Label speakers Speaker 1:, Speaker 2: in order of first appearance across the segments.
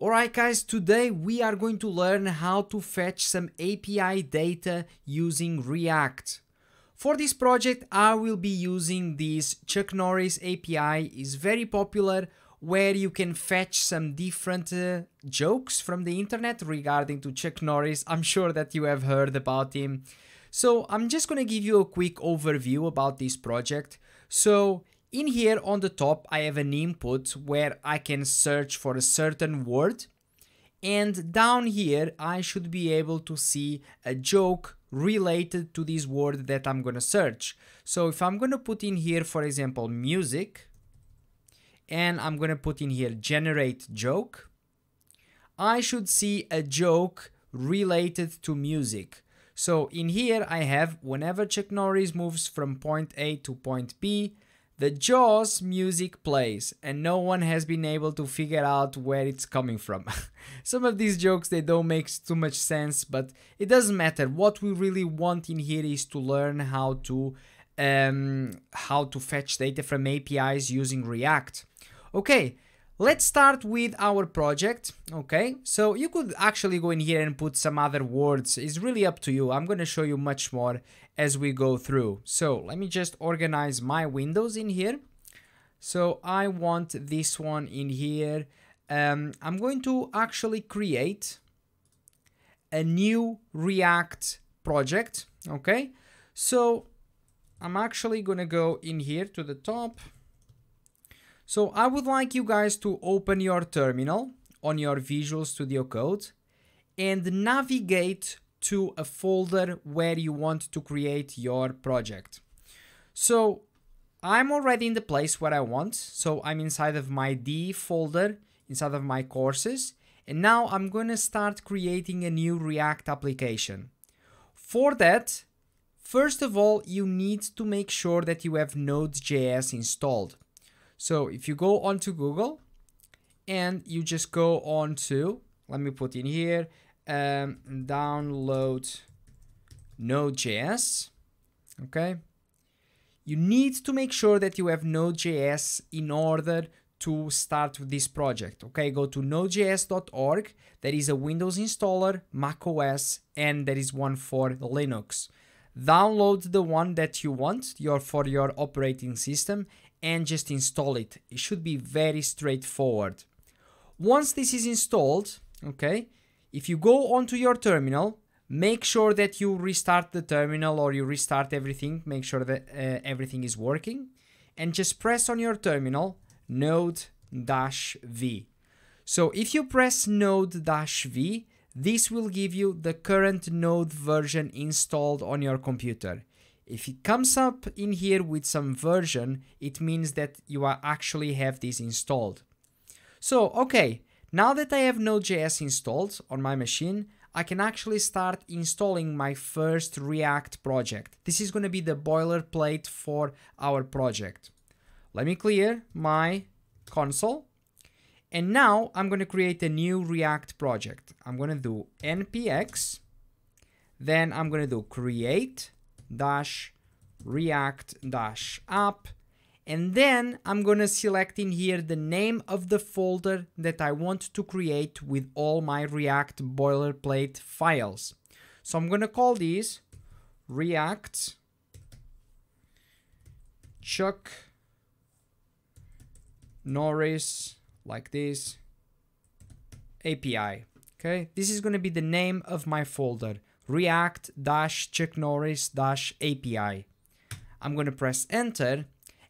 Speaker 1: Alright guys, today we are going to learn how to fetch some API data using React. For this project I will be using this Chuck Norris API, is very popular where you can fetch some different uh, jokes from the internet regarding to Chuck Norris. I'm sure that you have heard about him. So I'm just gonna give you a quick overview about this project. So in here on the top, I have an input where I can search for a certain word. And down here, I should be able to see a joke related to this word that I'm gonna search. So if I'm gonna put in here, for example, music, and I'm gonna put in here generate joke, I should see a joke related to music. So in here I have whenever Chuck Norris moves from point A to point B, the Jaws music plays and no one has been able to figure out where it's coming from. Some of these jokes they don't make too much sense but it doesn't matter. What we really want in here is to learn how to um, how to fetch data from APIs using React. Okay, Let's start with our project, okay? So you could actually go in here and put some other words. It's really up to you. I'm going to show you much more as we go through. So let me just organize my windows in here. So I want this one in here. Um, I'm going to actually create a new React project, okay? So I'm actually going to go in here to the top so I would like you guys to open your terminal on your Visual Studio Code and navigate to a folder where you want to create your project. So I'm already in the place where I want. So I'm inside of my D folder, inside of my courses. And now I'm going to start creating a new React application. For that, first of all, you need to make sure that you have Node.js installed. So if you go onto Google and you just go on to, let me put in here, um, download Node.js, okay? You need to make sure that you have Node.js in order to start this project. Okay, go to nodejs.org. There is a Windows installer, Mac OS, and there is one for Linux. Download the one that you want your for your operating system and just install it. It should be very straightforward. Once this is installed, okay, if you go onto your terminal, make sure that you restart the terminal or you restart everything, make sure that uh, everything is working, and just press on your terminal node-v. So if you press node-v, this will give you the current node version installed on your computer. If it comes up in here with some version, it means that you are actually have this installed. So, okay, now that I have Node.js installed on my machine, I can actually start installing my first React project. This is going to be the boilerplate for our project. Let me clear my console. And now I'm going to create a new React project. I'm going to do npx, then I'm going to do create dash react dash app and then I'm gonna select in here the name of the folder that I want to create with all my React boilerplate files. So I'm gonna call these React Chuck Norris like this API. Okay, this is gonna be the name of my folder react-chuck norris-api. I'm going to press enter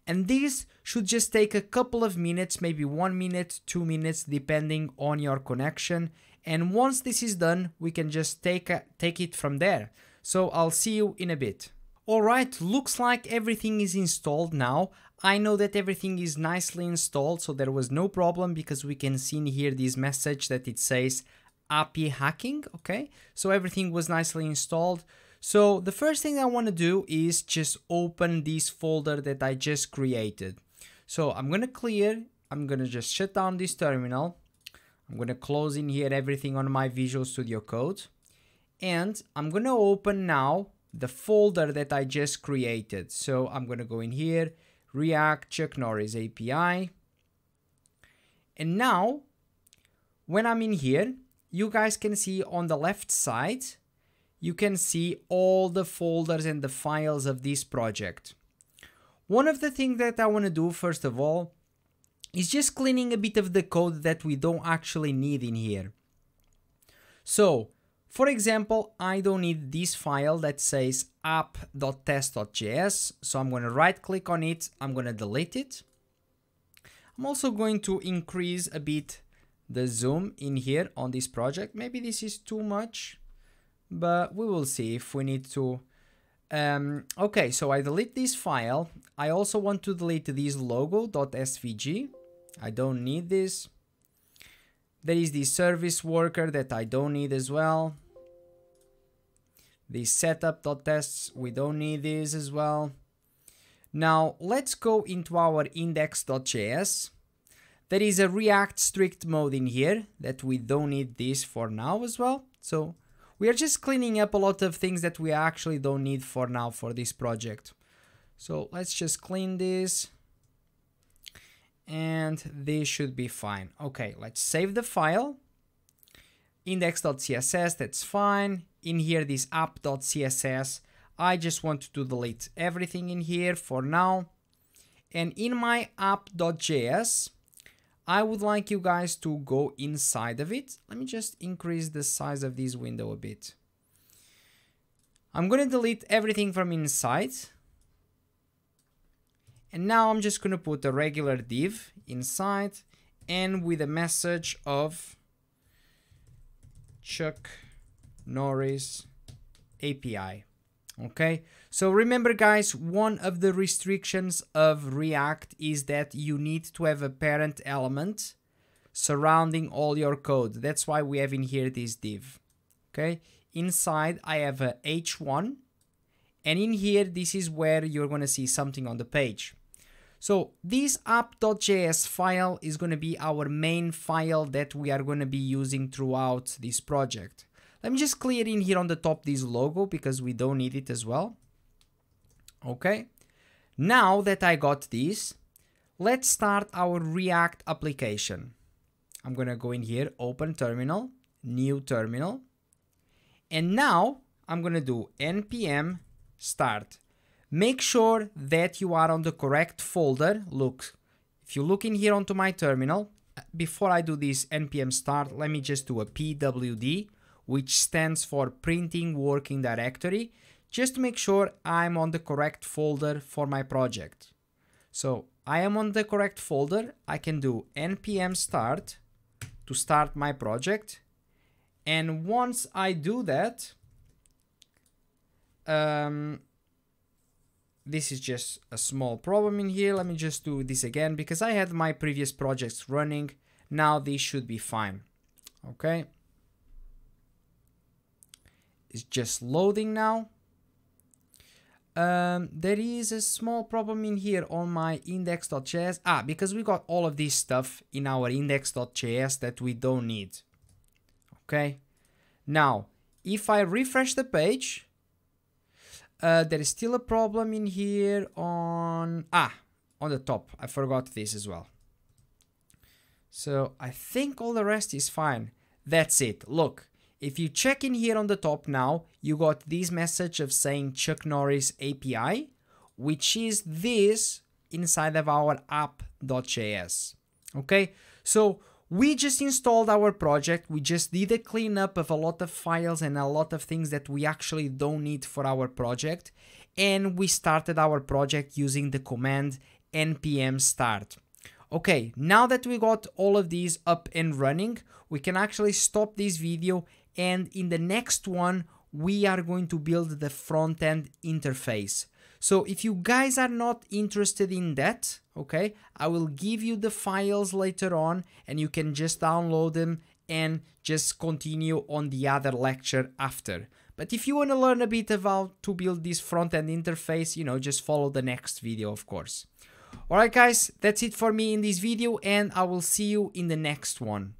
Speaker 1: and this should just take a couple of minutes, maybe one minute, two minutes, depending on your connection. And once this is done, we can just take, a, take it from there. So I'll see you in a bit. Alright, looks like everything is installed now. I know that everything is nicely installed, so there was no problem because we can see in here this message that it says API hacking, okay? So everything was nicely installed. So the first thing I want to do is just open this folder that I just created. So I'm going to clear, I'm going to just shut down this terminal. I'm going to close in here everything on my Visual Studio Code. And I'm going to open now the folder that I just created. So I'm going to go in here, React Chuck Norris API. And now when I'm in here, you guys can see on the left side, you can see all the folders and the files of this project. One of the things that I want to do first of all is just cleaning a bit of the code that we don't actually need in here. So, for example, I don't need this file that says app.test.js, so I'm going to right click on it, I'm going to delete it. I'm also going to increase a bit the zoom in here on this project. Maybe this is too much, but we will see if we need to. Um, okay, so I delete this file. I also want to delete this logo.svg. I don't need this. There is the service worker that I don't need as well. The setup.tests, we don't need this as well. Now let's go into our index.js. There is a React strict mode in here that we don't need this for now as well. So we are just cleaning up a lot of things that we actually don't need for now for this project. So let's just clean this and this should be fine. Okay, let's save the file. Index.css, that's fine. In here, this app.css, I just want to delete everything in here for now. And in my app.js, I would like you guys to go inside of it. Let me just increase the size of this window a bit. I'm going to delete everything from inside. And now I'm just going to put a regular div inside and with a message of Chuck Norris API. Okay, so remember guys, one of the restrictions of React is that you need to have a parent element surrounding all your code. That's why we have in here this div. Okay, inside I have a h1 and in here this is where you're going to see something on the page. So this app.js file is going to be our main file that we are going to be using throughout this project. Let me just clear in here on the top this logo because we don't need it as well. Okay. Now that I got this, let's start our React application. I'm going to go in here, open terminal, new terminal. And now I'm going to do npm start. Make sure that you are on the correct folder. Look, if you look in here onto my terminal, before I do this npm start, let me just do a pwd, which stands for printing working directory, just to make sure I'm on the correct folder for my project. So I am on the correct folder. I can do npm start to start my project. And once I do that, um, this is just a small problem in here. Let me just do this again because I had my previous projects running. Now this should be fine. Okay. It's just loading now. Um, there is a small problem in here on my index.js. Ah, because we got all of this stuff in our index.js that we don't need. Okay. Now, if I refresh the page, uh, there is still a problem in here on... Ah, on the top. I forgot this as well. So I think all the rest is fine. That's it. Look, if you check in here on the top now, you got this message of saying Chuck Norris API, which is this inside of our app.js. Okay, so we just installed our project, we just did a cleanup of a lot of files and a lot of things that we actually don't need for our project, and we started our project using the command npm start. Okay, now that we got all of these up and running, we can actually stop this video and in the next one, we are going to build the front-end interface. So if you guys are not interested in that, okay, I will give you the files later on and you can just download them and just continue on the other lecture after. But if you want to learn a bit about to build this front-end interface, you know, just follow the next video, of course. Alright guys, that's it for me in this video and I will see you in the next one.